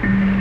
Mm-hmm.